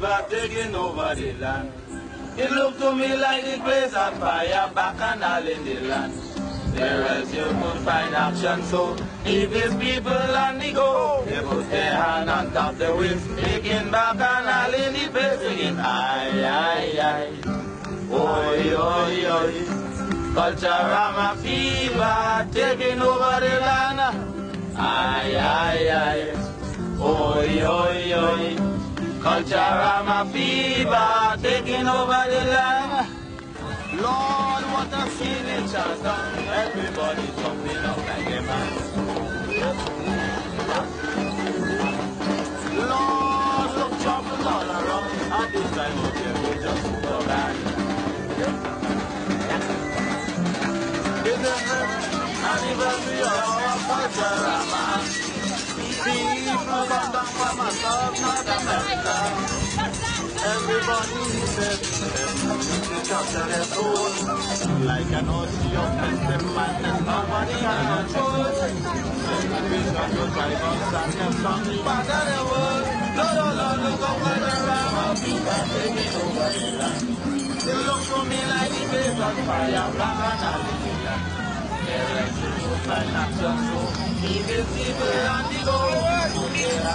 fever taking over the land. It looked to me like the place on fire, bacchanal in the land. There else you could find action, so if these people on the go, they put their hand on top the wings, making bacchanal in the place, singing aye, aye, aye. Oi, oi, oi. Culturama fever taking over the land. Aye, aye. Culturama fever taking over the land. Lord, what a feeling done. Everybody jumping up like a man. Everybody soul like an ocean and madness nobody can control. Celebration to drive us and them from the back of the world. Lord, oh Lord, look up the ram of people taking over the land. They look to me like the place on fire, bacchanal They're like the like action so evil the are the and the.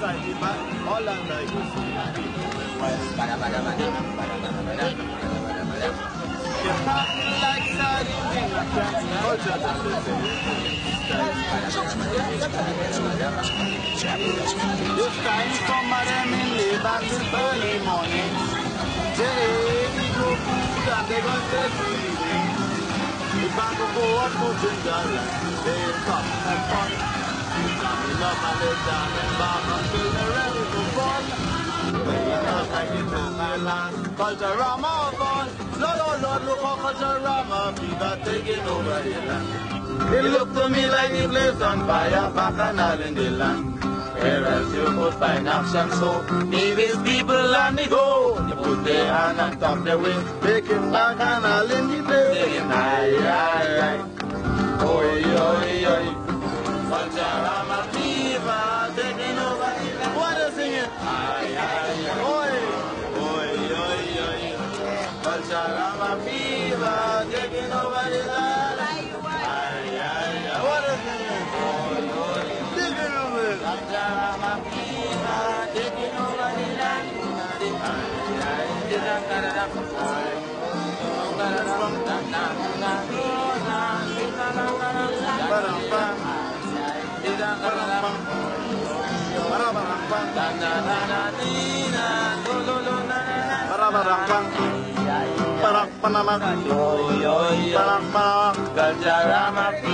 This time of them in labor till early morning. They eat no food and they go go Jingle, they come and. And they look the looked to me like the place on fire, bacchanal in the land. Where else you could find action so? These people on the go. They put their hand on top their wing Taking bacchanal in the place Saying aye, aye, aye Culturama fever Taking over the land Aye, aye, aye What are